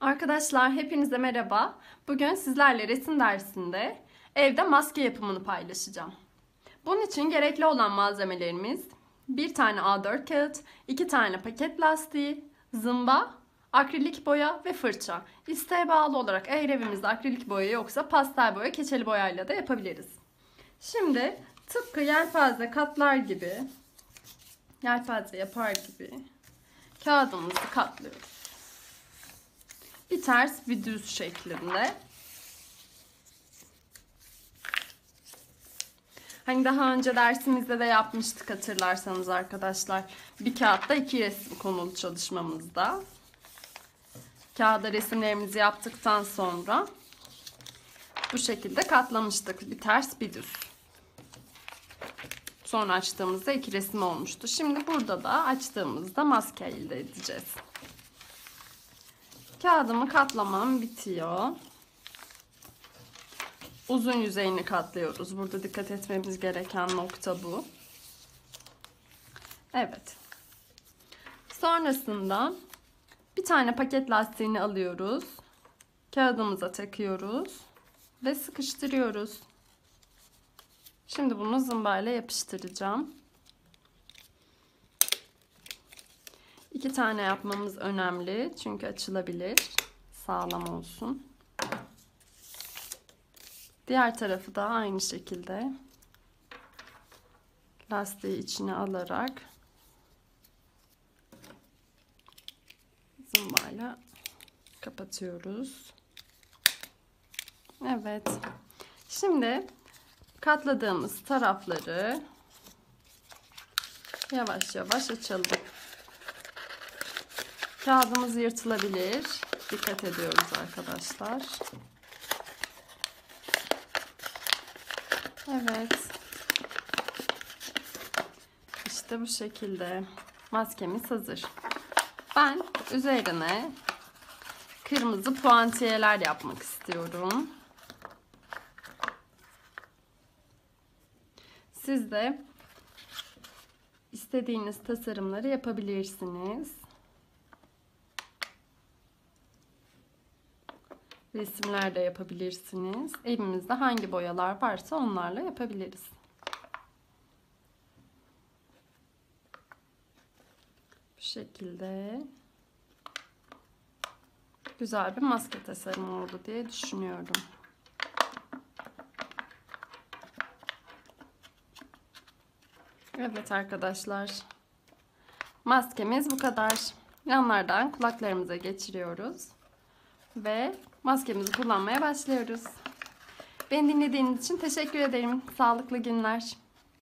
Arkadaşlar hepinize merhaba. Bugün sizlerle resim dersinde evde maske yapımını paylaşacağım. Bunun için gerekli olan malzemelerimiz bir tane A4 kağıt, iki tane paket lastiği, zımba, akrilik boya ve fırça. İsteğe bağlı olarak eğer evimizde akrilik boya yoksa pastel boya, keçeli boyayla da yapabiliriz. Şimdi tıpkı yelpaze katlar gibi, yelpaze yapar gibi kağıdımızı katlıyoruz bir ters bir düz şeklinde. Hani daha önce dersimizde de yapmıştık hatırlarsanız arkadaşlar. Bir kağıtta iki resim konulu çalışmamızda. Kağıda resimlerimizi yaptıktan sonra bu şekilde katlamıştık. Bir ters bir düz. Sonra açtığımızda iki resim olmuştu. Şimdi burada da açtığımızda maske elde edeceğiz. Kağıdımı katlamam bitiyor. Uzun yüzeyini katlıyoruz. Burada dikkat etmemiz gereken nokta bu. Evet. Sonrasında bir tane paket lastiğini alıyoruz. Kağıdımıza takıyoruz ve sıkıştırıyoruz. Şimdi bunu zımbayla yapıştıracağım. İki tane yapmamız önemli. Çünkü açılabilir. Sağlam olsun. Diğer tarafı da aynı şekilde lastiği içine alarak zımbayla kapatıyoruz. Evet. Şimdi katladığımız tarafları yavaş yavaş açalım. Kağıdımız yırtılabilir. Dikkat ediyoruz arkadaşlar. Evet. İşte bu şekilde maskemiz hazır. Ben üzerine kırmızı puantiyeler yapmak istiyorum. Siz de istediğiniz tasarımları yapabilirsiniz. Resimler de yapabilirsiniz. Evimizde hangi boyalar varsa onlarla yapabiliriz. Bu şekilde güzel bir maske tasarımı oldu diye düşünüyorum. Evet arkadaşlar. Maskemiz bu kadar. Yanlardan kulaklarımıza geçiriyoruz ve maskemizi kullanmaya başlıyoruz. Beni dinlediğiniz için teşekkür ederim. Sağlıklı günler.